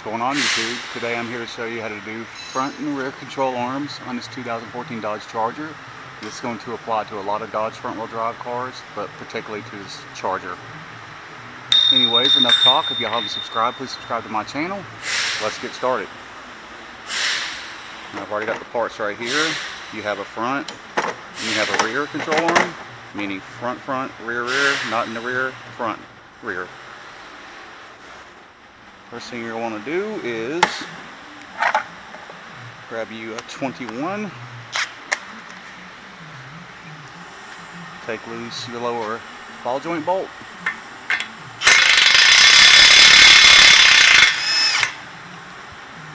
What's going on YouTube? Today I'm here to show you how to do front and rear control arms on this 2014 Dodge Charger. This is going to apply to a lot of Dodge front wheel drive cars, but particularly to this Charger. Anyways, enough talk. If y'all haven't subscribed, please subscribe to my channel. Let's get started. I've already got the parts right here. You have a front, you have a rear control arm, meaning front, front, rear, rear, not in the rear, front, rear. First thing you're going to want to do is grab you a 21, take loose your lower ball joint bolt.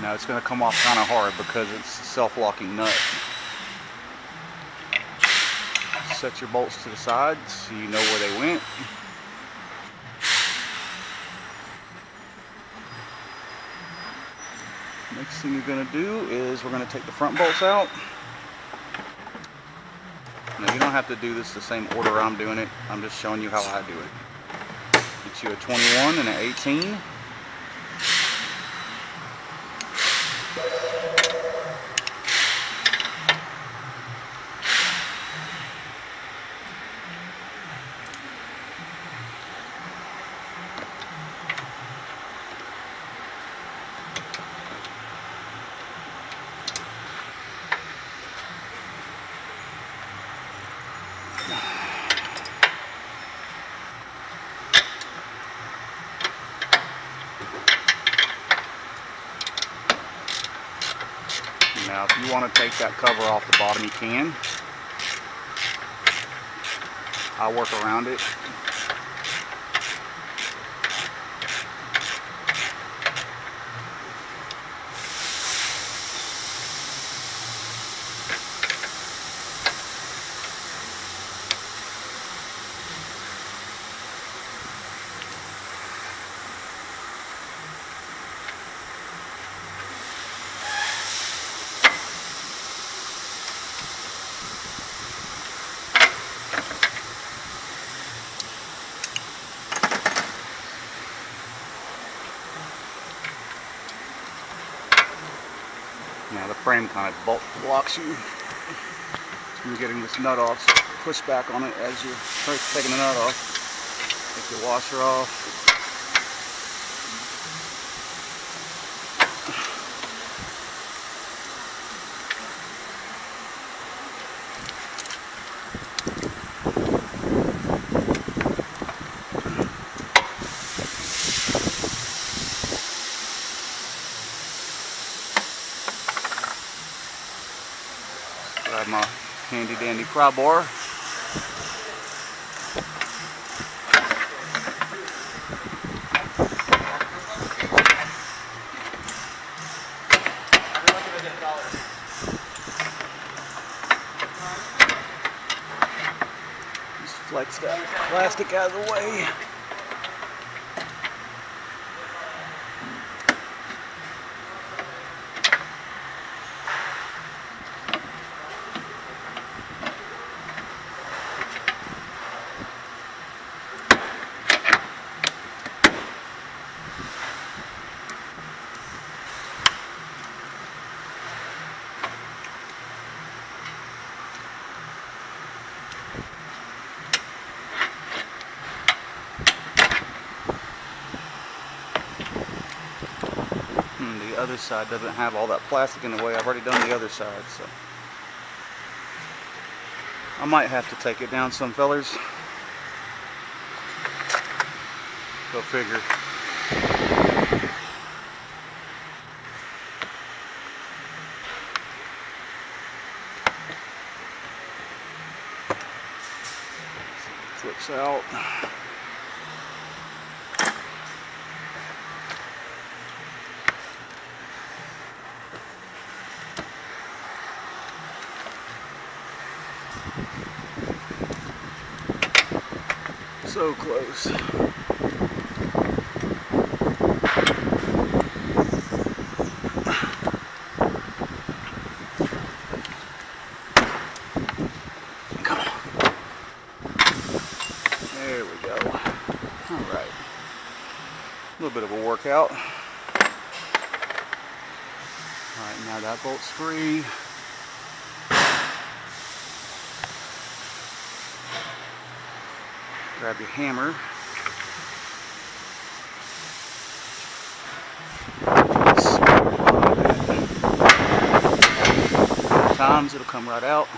Now it's going to come off kind of hard because it's a self-locking nut. Set your bolts to the side so you know where they went. Thing you're going to do is we're going to take the front bolts out. Now you don't have to do this the same order I'm doing it. I'm just showing you how I do it. Get you a 21 and an 18. Now if you want to take that cover off the bottom you can. I work around it. The frame kind of bulk blocks you from getting this nut off. So push back on it as you're taking the nut off. Take your washer off. Grab my handy dandy bar. Just flex that plastic out of the way. Other side doesn't have all that plastic in the way. I've already done the other side, so. I might have to take it down some fellers. Go figure. Flips out. So close. Come on. There we go. All right. A little bit of a workout. All right, now that bolt's free. Grab your hammer. Times it'll come right out.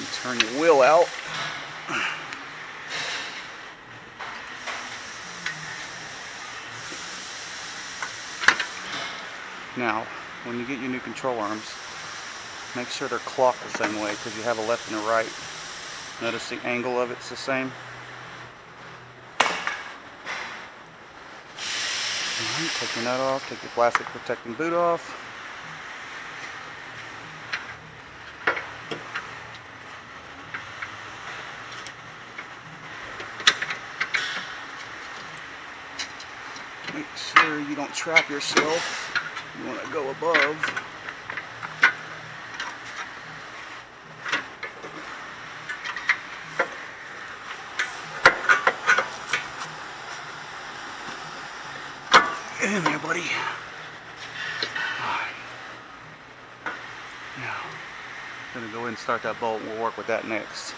You turn your wheel out. Now, when you get your new control arms, make sure they're clocked the same way because you have a left and a right. Notice the angle of it's the same. Alright, take your nut off, take your plastic protecting boot off. Make sure you don't trap yourself. You want to go above. Get in there, buddy. Alright. Now, I'm gonna go ahead and start that bolt. We'll work with that next.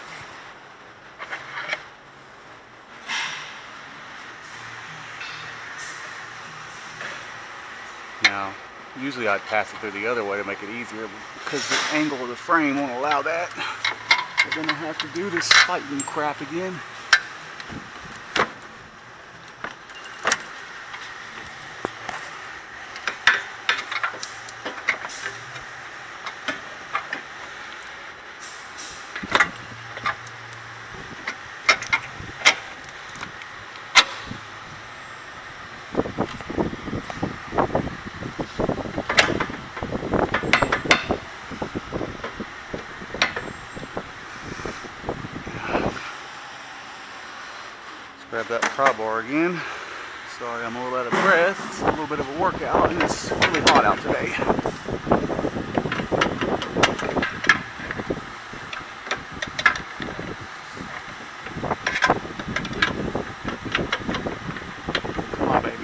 Now, usually I'd pass it through the other way to make it easier, because the angle of the frame won't allow that, we're gonna have to do this fighting crap again. Let's grab that crowbar again. Sorry, I'm a little out of breath. It's a little bit of a workout, and it's really hot out today. Come on, baby.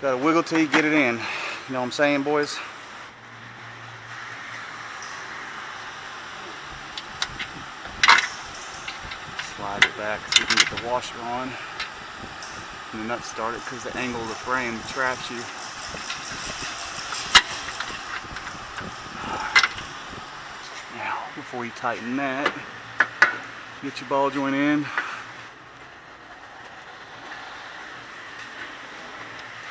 There we go. Till you get it in. You know what I'm saying, boys? Slide it back so you can get the washer on. And the nut started because the angle of the frame traps you. Now, before you tighten that, get your ball joint in.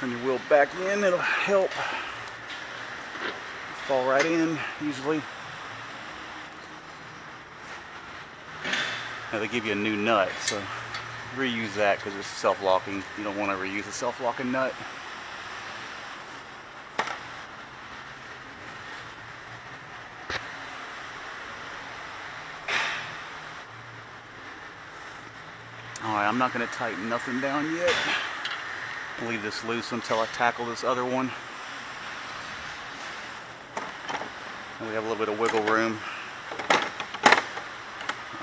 Turn your wheel back in, it'll help. Fall right in, usually. Now they give you a new nut, so reuse that because it's self-locking. You don't want to reuse a self-locking nut. Alright, I'm not going to tighten nothing down yet. Leave this loose until I tackle this other one. And we have a little bit of wiggle room.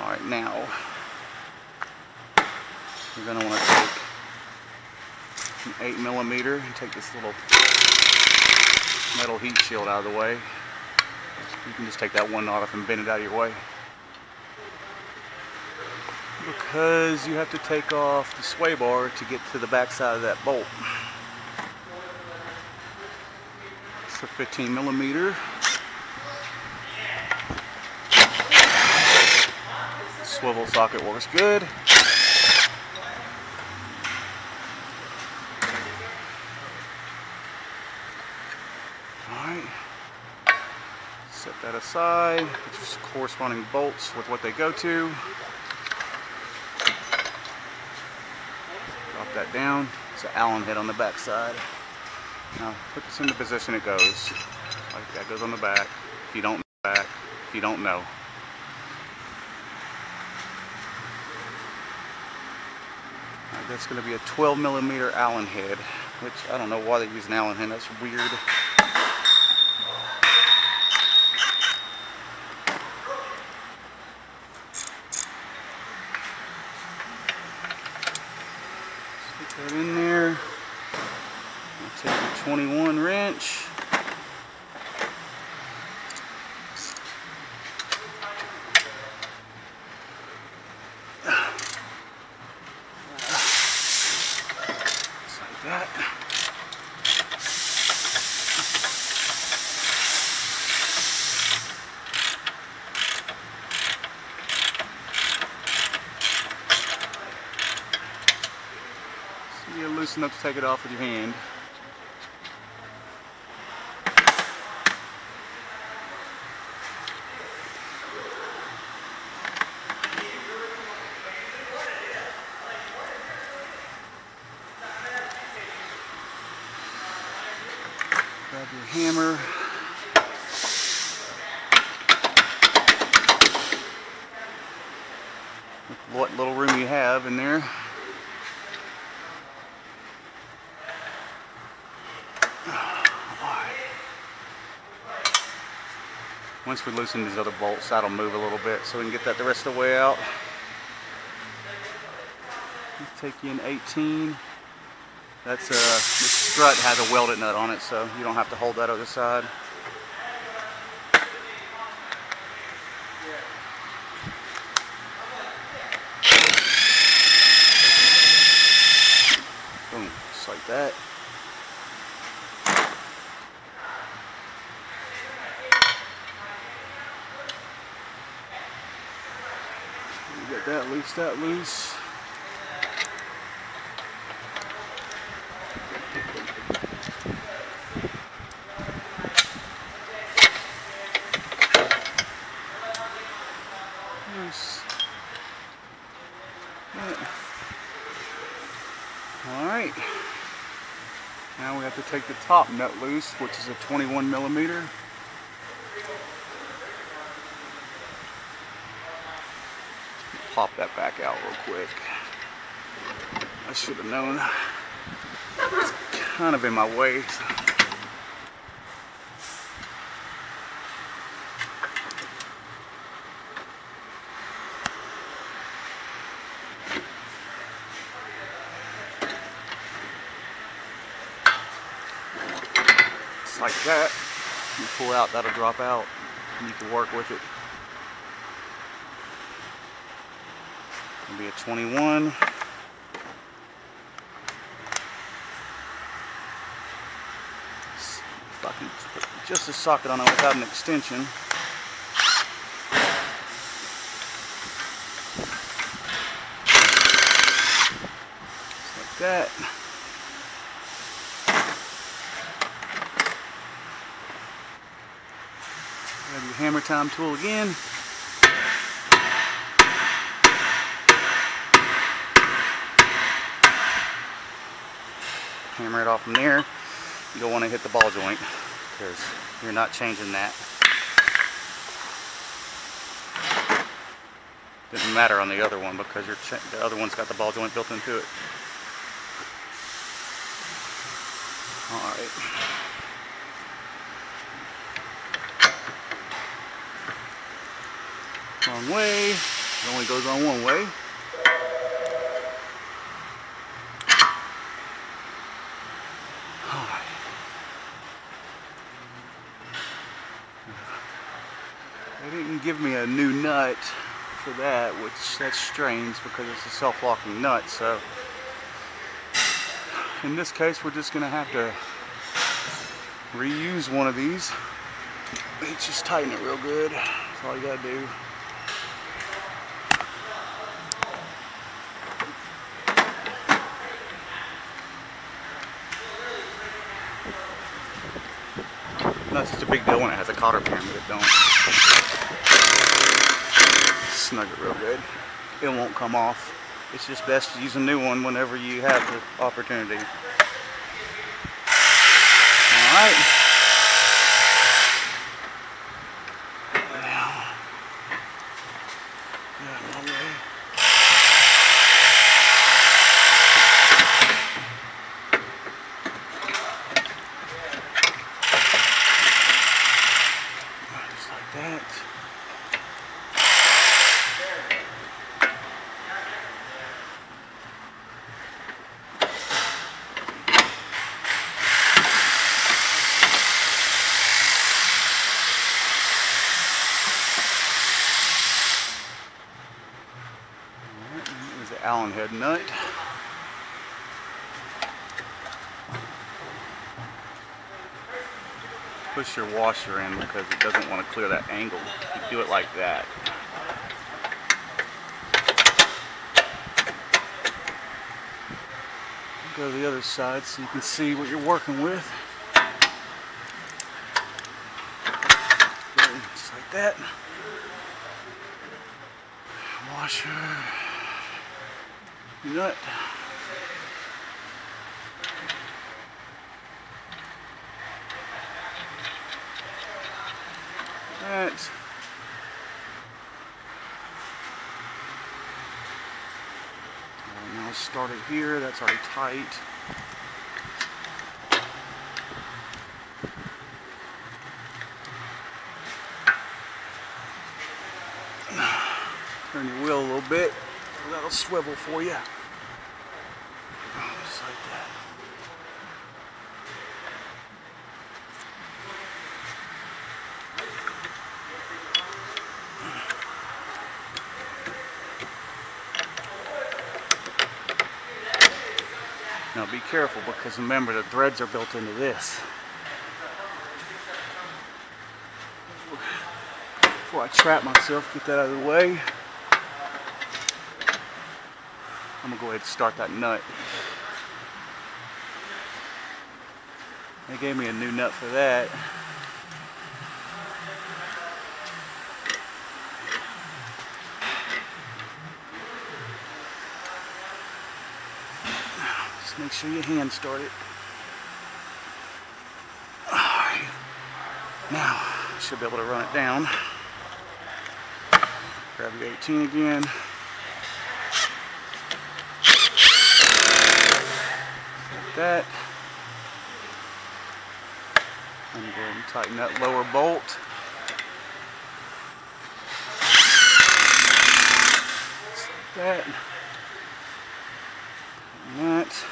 Alright, now we're going to want to take an 8 millimeter and take this little metal heat shield out of the way. You can just take that one knot off and bend it out of your way. Because you have to take off the sway bar to get to the back side of that bolt. It's a 15 millimeter. Swivel socket works good. Alright. Set that aside. Your corresponding bolts with what they go to. drop that down so Allen head on the back side. Now put this in the position it goes. Like that goes on the back. If you don't know back, if you don't know. Now, that's going to be a 12 millimeter Allen head, which I don't know why they use an Allen head. That's weird. 21 wrench. Just like you're loose to take it off with your hand. Grab your hammer. What little room you have in there. Once we loosen these other bolts, that'll move a little bit so we can get that the rest of the way out. Take you in 18. That's uh, the strut has a welded nut on it, so you don't have to hold that other side. Boom, just like that. Get that loose, that. Loose. Alright. Now we have to take the top nut loose, which is a 21 millimeter. Pop that back out real quick. I should have known. It's kind of in my way. so- Just like that. You pull out, that'll drop out. And you can work with it. It'll be a 21. If I can just put just a socket on it without an extension. Like that. Hammer time tool again. Hammer it off from there. You don't want to hit the ball joint because you're not changing that. Didn't matter on the other one because the other one's got the ball joint built into it. All right. Wrong way. It only goes on one way. They didn't give me a new nut for that, which that's strange because it's a self-locking nut, so in this case we're just gonna have to reuse one of these. You just tighten it real good. That's all you gotta do. Big deal when it has a cotter pin, but it don't. Snug it real good. It won't come off. It's just best to use a new one whenever you have the opportunity. Alright. Now, get out of my way. stud nut. Push your washer in because it doesn't want to clear that angle. You do it like that. Go to the other side so you can see what you're working with. Just like that. Washer. Nut. That. Now it here, that's already tight. Turn your wheel a little bit, that'll swivel for you. Just like that. Now be careful because remember the threads are built into this. Before I trap myself, get that out of the way. I'm gonna go ahead and start that nut. They gave me a new nut for that. Make sure your hand start it. Alright. Now, should be able to run it down. Grab your 18 again. Like that. And go ahead and tighten that lower bolt. Like that. And that.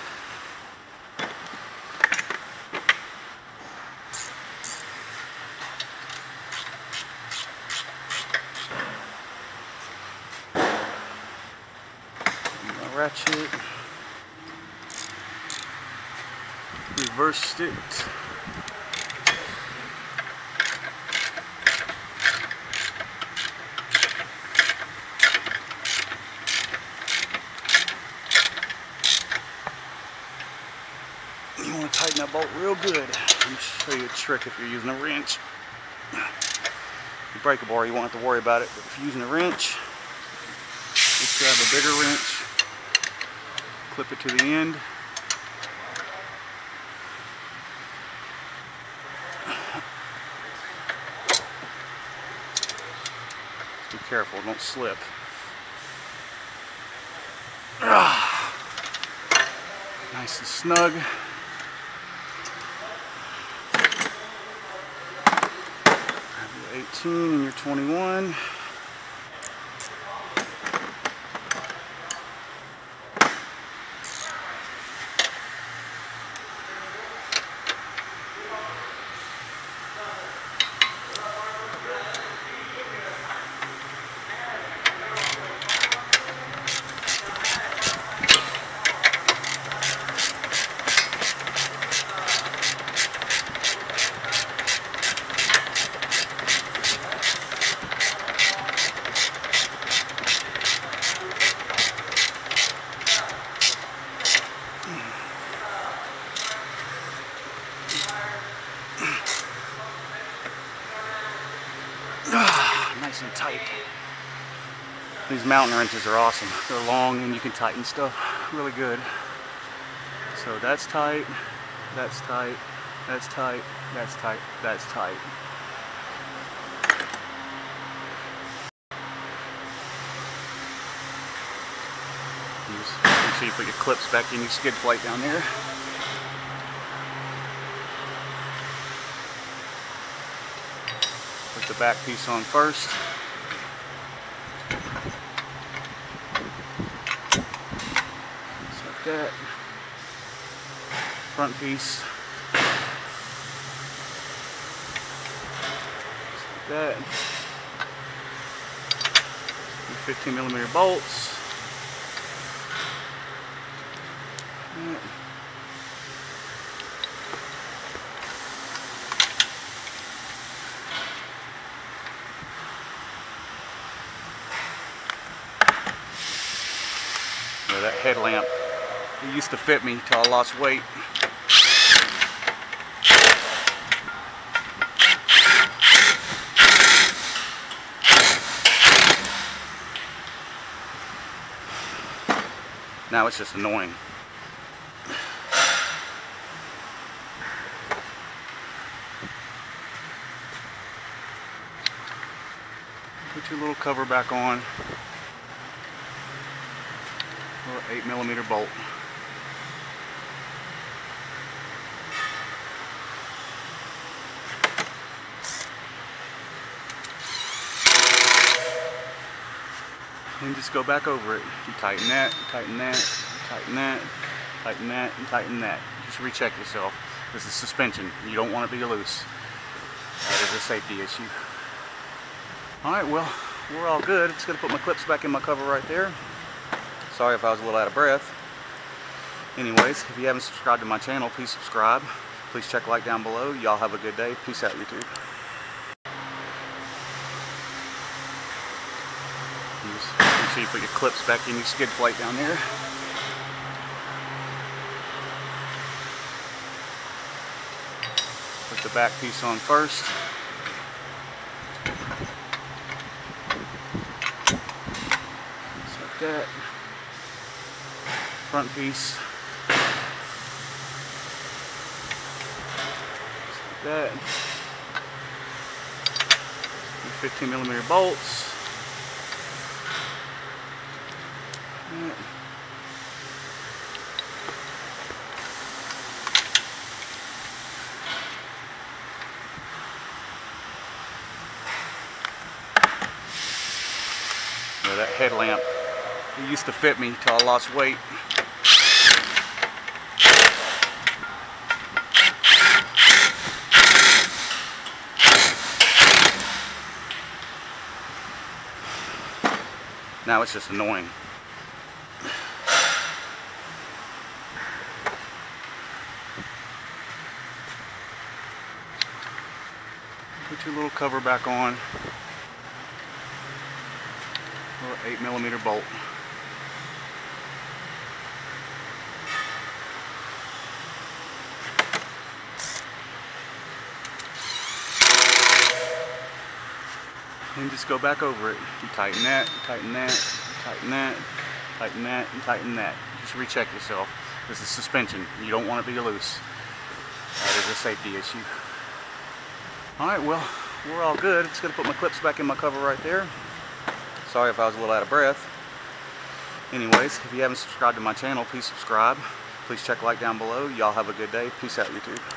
And the ratchet. Reversed it. You want to tighten that bolt real good. Let me show you a trick if you're using a wrench. You break a bar, you won't have to worry about it. But if you're using a wrench, just grab a bigger wrench, clip it to the end. Be careful, don't slip. Ah, nice and snug. Grab your 18 and your 21. Ah, nice and tight. These mountain wrenches are awesome. They're long and you can tighten stuff really good. So that's tight, that's tight, that's tight, that's tight, that's tight. Make sure you put your clips back in your skid plate down there. Put the back piece on first. That. Front piece. Like that. 15 millimeter bolts. headlamp. It used to fit me till I lost weight. Now it's just annoying. Put your little cover back on. Little 8 millimeter bolt. And just go back over it. Tighten that, tighten that, tighten that, tighten that, and tighten that. Just recheck yourself. This is suspension. You don't want it to be loose. That is a safety issue. Alright, well, we're all good. Just gonna put my clips back in my cover right there. Sorry if I was a little out of breath. Anyways, if you haven't subscribed to my channel, please subscribe. Please check like down below. Y'all have a good day. Peace out, YouTube. And sure you put your clips back in your skid plate down there. Put the back piece on first. Like that. Front piece. Like that. 15 millimeter bolts. Headlamp, it used to fit me till I lost weight. Now it's just annoying. Put your little cover back on. Little 8 millimeter bolt. And just go back over it. You tighten that, tighten that, tighten that, tighten that, and tighten that. Just recheck yourself. This is suspension. You don't want it to be loose. That is a safety issue. Alright, well, we're all good. Just gonna put my clips back in my cover right there. Sorry if I was a little out of breath. Anyways, if you haven't subscribed to my channel, please subscribe. Please check like down below. Y'all have a good day. Peace out, YouTube.